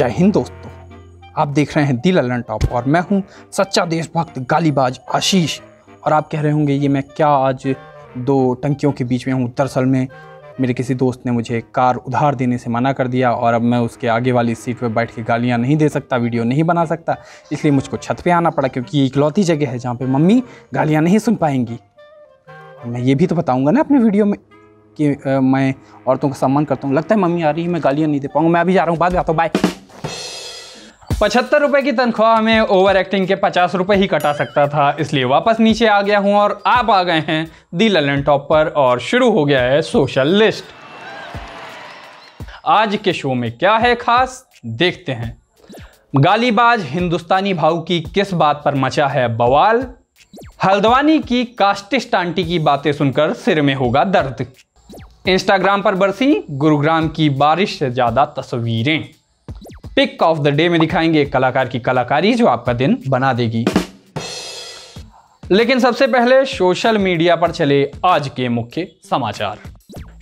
जय हिंद दोस्तों। आप देख रहे हैं दिल अलन टॉप और मैं हूँ सच्चा देशभक्त गालीबाज आशीष। और आप कह रहे होंगे, ये मैं क्या आज दो टंकियों के बीच में हूँ? दरअसल में मेरे किसी दोस्त ने मुझे कार उधार देने से मना कर दिया और अब मैं उसके आगे वाली सीट पर बैठ के गालियाँ नहीं दे सकता, वीडियो नहीं बना सकता। इसलिए मुझको छत पर आना पड़ा क्योंकि ये इकलौती जगह है जहाँ पर मम्मी गालियाँ नहीं सुन पाएँगी। मैं ये भी तो बताऊँगा ना अपने वीडियो में कि मैं औरतों का सम्मान करता हूँ। लगता है मम्मी आ रही है, मैं गालियाँ नहीं दे पाऊँगा। मैं अभी जा रहा हूँ, बाद में आता हूँ। बाय पचहत्तर रुपए की तनख्वाह में ओवर एक्टिंग के पचास रुपए ही कटा सकता था, इसलिए वापस नीचे आ गया हूँ और आप आ गए हैं दी ललन टॉप पर और शुरू हो गया है सोशल लिस्ट आज के शो में क्या है खास? देखते हैं। गालीबाज हिंदुस्तानी भाव की किस बात पर मचा है बवाल? हल्द्वानी की कास्टिस्ट आंटी की बातें सुनकर सिर में होगा दर्द। इंस्टाग्राम पर बरसी गुरुग्राम की बारिश से ज़्यादा तस्वीरें। पिक ऑफ़ द डे में दिखाएँगे एक कलाकार की कलाकारी जो आपका दिन बना देगी। लेकिन सबसे पहले सोशल मीडिया पर चले आज के मुख्य समाचार।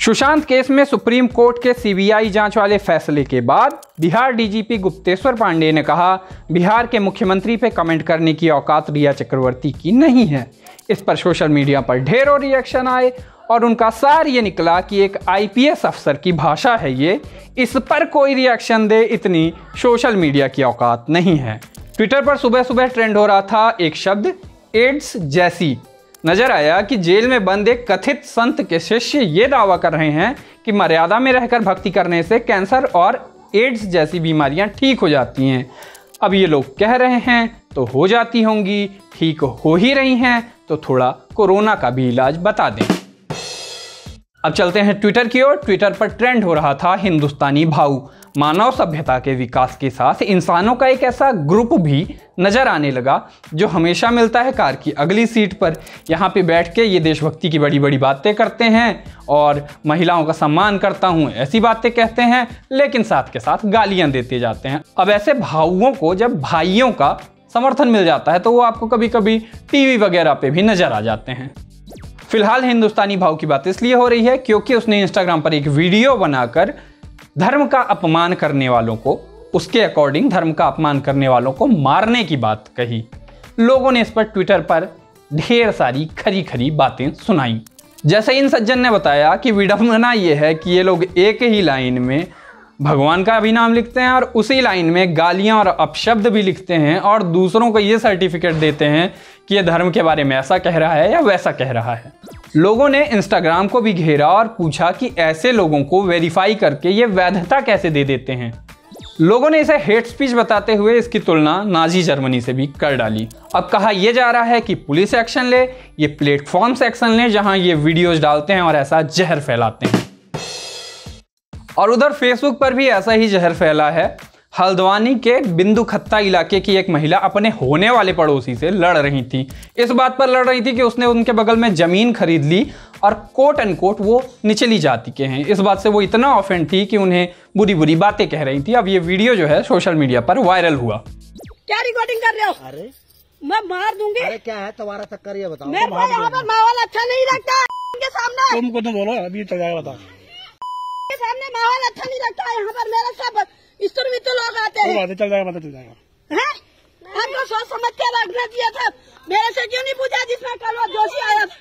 सुशांत केस में सुप्रीम कोर्ट के सीबीआई जाँच वाले फैसले के बाद बिहार डीजीपी गुप्तेश्वर पांडे ने कहा, बिहार के मुख्यमंत्री पे कमेंट करने की औकात रिया चक्रवर्ती की नहीं है। इस पर सोशल मीडिया पर ढेरों रिएक्शन आए और उनका सार ये निकला कि एक आईपीएस अफसर की भाषा है ये। इस पर कोई रिएक्शन दे इतनी सोशल मीडिया की औकात नहीं है। ट्विटर पर सुबह सुबह ट्रेंड हो रहा था एक शब्द एड्स जैसी। नज़र आया कि जेल में बंद एक कथित संत के शिष्य ये दावा कर रहे हैं कि मर्यादा में रहकर भक्ति करने से कैंसर और एड्स जैसी बीमारियाँ ठीक हो जाती हैं। अब ये लोग कह रहे हैं तो हो जाती होंगी, ठीक हो ही रही हैं तो थोड़ा कोरोना का भी इलाज बता दें। अब चलते हैं ट्विटर की ओर। ट्विटर पर ट्रेंड हो रहा था हिंदुस्तानी भाव मानव सभ्यता के विकास के साथ इंसानों का एक ऐसा ग्रुप भी नज़र आने लगा, जो हमेशा मिलता है कार की अगली सीट पर। यहाँ पे बैठ के ये देशभक्ति की बड़ी बड़ी बातें करते हैं और महिलाओं का सम्मान करता हूँ, ऐसी बातें कहते हैं, लेकिन साथ के साथ गालियाँ देते जाते हैं। अब ऐसे भावुओं को जब भाइयों का समर्थन मिल जाता है तो वो आपको कभी कभी टीवी वगैरह पे भी नज़र आ जाते हैं। फ़िलहाल हिंदुस्तानी भाव की बात इसलिए हो रही है क्योंकि उसने इंस्टाग्राम पर एक वीडियो बनाकर धर्म का अपमान करने वालों को, उसके अकॉर्डिंग धर्म का अपमान करने वालों को मारने की बात कही। लोगों ने इस पर ट्विटर पर ढेर सारी खरी खरी बातें सुनाई। जैसे इन सज्जन ने बताया कि विडंबना यह है कि ये लोग एक ही लाइन में भगवान का भी नाम लिखते हैं और उसी लाइन में गालियाँ और अपशब्द भी लिखते हैं और दूसरों को ये सर्टिफिकेट देते हैं कि ये धर्म के बारे में ऐसा कह रहा है या वैसा कह रहा है। लोगों ने इंस्टाग्राम को भी घेरा और पूछा कि ऐसे लोगों को वेरीफाई करके ये वैधता कैसे दे देते हैं। लोगों ने इसे हेट स्पीच बताते हुए इसकी तुलना नाजी जर्मनी से भी कर डाली। अब कहा यह जा रहा है कि पुलिस एक्शन ले, ये प्लेटफॉर्म एक्शन ले जहाँ ये वीडियोज़ डालते हैं और ऐसा जहर फैलाते हैं। और उधर फेसबुक पर भी ऐसा ही जहर फैला है। हल्द्वानी के बिंदु खत्ता इलाके की एक महिला अपने होने वाले पड़ोसी से लड़ रही थी। इस बात पर लड़ रही थी कि उसने उनके बगल में ज़मीन खरीद ली और कोट एंड कोट वो निचली जाति के हैं। इस बात से वो इतना ऑफेंड थी कि उन्हें बुरी बुरी बातें कह रही थी। अब ये वीडियो जो है सोशल मीडिया पर वायरल हुआ। क्या रिकॉर्डिंग कर रहे हो? अरे। मैं मार दूँगी। अरे क्या है? तुम्हारा चक्कर ये बताओ। मेरे को यहाँ पर माहौल अच्छा नहीं लगता के सामने। तुमको तो बोलो अभी चल जाएगा बता। के सामने माहौल अच्छा नहीं लगता। यहाँ पर मेरे सब इस्तर मित्र लोग आते हैं। बात चल जाएगा पता चल जाएगा। हैं? आपको सोच समझ के रखना चाहिए था। मेरे से क्यों नहीं पूछा जिसमें कल वो जोशी आया था?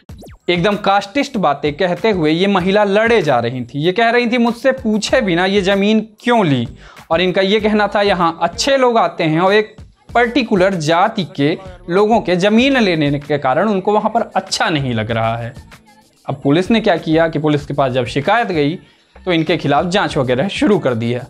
एकदम कास्टिस्ट बातें कहते हुए ये महिला लड़े जा रही थी। ये कह रही थी मुझसे पूछे बिना ये ज़मीन क्यों ली? और इनका ये कहना था यहाँ अच्छे लोग आते हैं और एक पर्टिकुलर जाति के लोगों के ज़मीन लेने के कारण उनको वहाँ पर अच्छा नहीं लग रहा है। अब पुलिस ने क्या किया कि पुलिस के पास जब शिकायत गई तो इनके खिलाफ जाँच वगैरह शुरू कर दी है।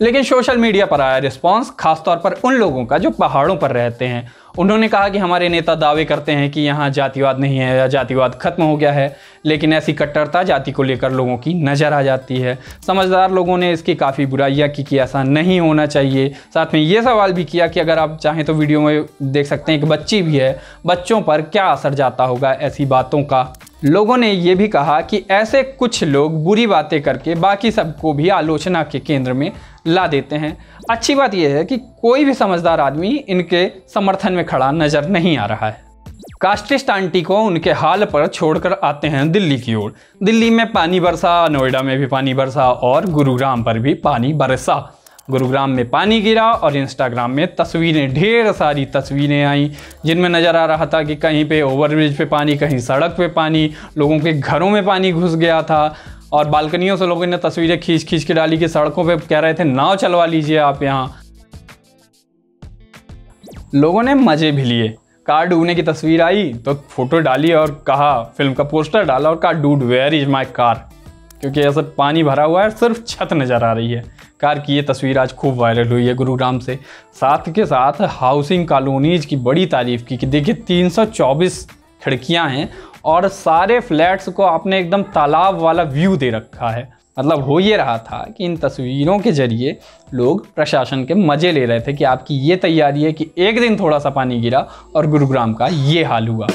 लेकिन सोशल मीडिया पर आया रिस्पॉन्स खासतौर पर उन लोगों का जो पहाड़ों पर रहते हैं। उन्होंने कहा कि हमारे नेता दावे करते हैं कि यहाँ जातिवाद नहीं है, या जातिवाद खत्म हो गया है, लेकिन ऐसी कट्टरता जाति को लेकर लोगों की नज़र आ जाती है। समझदार लोगों ने इसकी काफ़ी बुराइयाँ की कि ऐसा नहीं होना चाहिए। साथ में ये सवाल भी किया कि अगर आप चाहें तो वीडियो में देख सकते हैं कि बच्ची भी है, बच्चों पर क्या असर जाता होगा ऐसी बातों का लोगों ने ये भी कहा कि ऐसे कुछ लोग बुरी बातें करके बाकी सबको भी आलोचना के केंद्र में ला देते हैं। अच्छी बात यह है कि कोई भी समझदार आदमी इनके समर्थन में खड़ा नज़र नहीं आ रहा है। कास्टिस्ट आंटी को उनके हाल पर छोड़कर आते हैं दिल्ली की ओर। दिल्ली में पानी बरसा, नोएडा में भी पानी बरसा और गुरुग्राम पर भी पानी बरसा। गुरुग्राम में पानी गिरा और इंस्टाग्राम में तस्वीरें, ढेर सारी तस्वीरें आई, जिनमें नज़र आ रहा था कि कहीं पे ओवरब्रिज पे पानी, कहीं सड़क पे पानी, लोगों के घरों में पानी घुस गया था और बालकनियों से लोगों ने तस्वीरें खींच खींच के डाली कि सड़कों पे कह रहे थे, नाव चलवा लीजिए आप यहाँ। लोगों ने मज़े भी लिए। कार डूबने की तस्वीर आई तो फ़ोटो डाली और कहा, फ़िल्म का पोस्टर डाला और कहा dude where is my car क्योंकि ऐसा पानी भरा हुआ है, सिर्फ़ छत नज़र आ रही है। कार की ये तस्वीर आज खूब वायरल हुई है गुरुग्राम से। साथ के साथ हाउसिंग कॉलोनीज की बड़ी तारीफ़ की कि देखिए 324 खिड़कियाँ हैं और सारे फ्लैट्स को आपने एकदम तालाब वाला व्यू दे रखा है। मतलब हो ये रहा था कि इन तस्वीरों के ज़रिए लोग प्रशासन के मज़े ले रहे थे कि आपकी ये तैयारी है कि एक दिन थोड़ा सा पानी गिरा और गुरुग्राम का ये हाल हुआ।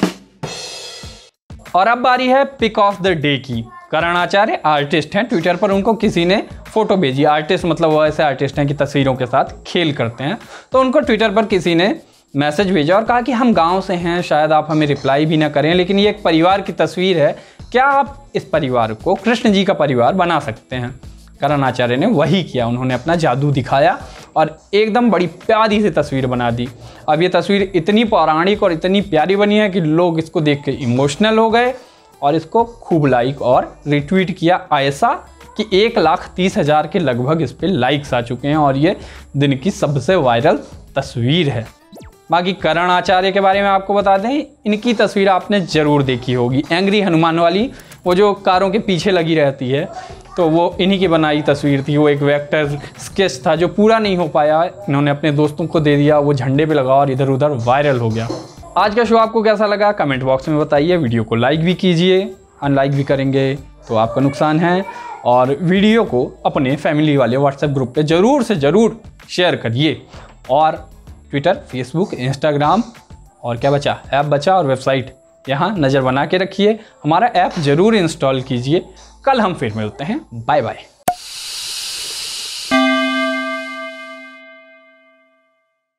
और अब बारी है पिक ऑफ़ द डे की। करण आचार्य आर्टिस्ट हैं। ट्विटर पर उनको किसी ने फ़ोटो भेजी। आर्टिस्ट मतलब वो ऐसे आर्टिस्ट हैं कि तस्वीरों के साथ खेल करते हैं। तो उनको ट्विटर पर किसी ने मैसेज भेजा और कहा कि हम गाँव से हैं, शायद आप हमें रिप्लाई भी ना करें, लेकिन ये एक परिवार की तस्वीर है। क्या आप इस परिवार को कृष्ण जी का परिवार बना सकते हैं? करण आचार्य ने वही किया। उन्होंने अपना जादू दिखाया और एकदम बड़ी प्यारी सी तस्वीर बना दी। अब ये तस्वीर इतनी पौराणिक और इतनी प्यारी बनी है कि लोग इसको देख के इमोशनल हो गए। और इसको खूब लाइक और रिट्वीट किया। ऐसा कि एक लाख तीस हज़ार के लगभग इस पर लाइक्स आ चुके हैं और ये दिन की सबसे वायरल तस्वीर है। बाकी करण आचार्य के बारे में आपको बता दें, इनकी तस्वीर आपने ज़रूर देखी होगी। एंग्री हनुमान वाली, वो जो कारों के पीछे लगी रहती है तो वो इन्हीं की बनाई तस्वीर थी। वो एक वेक्टर स्केच था जो पूरा नहीं हो पाया। इन्होंने अपने दोस्तों को दे दिया, वो झंडे पे लगा और इधर उधर वायरल हो गया। आज का शो आपको कैसा लगा? कमेंट बॉक्स में बताइए। वीडियो को लाइक भी कीजिए। अनलाइक भी करेंगे तो आपका नुकसान है। और वीडियो को अपने फैमिली वाले व्हाट्सएप ग्रुप पे ज़रूर से ज़रूर शेयर करिए। और ट्विटर फेसबुक इंस्टाग्राम और क्या बचा? ऐप बचा और वेबसाइट यहाँ नज़र बना के रखिए। हमारा ऐप ज़रूर इंस्टॉल कीजिए। कल हम फिर मिलते हैं। Bye bye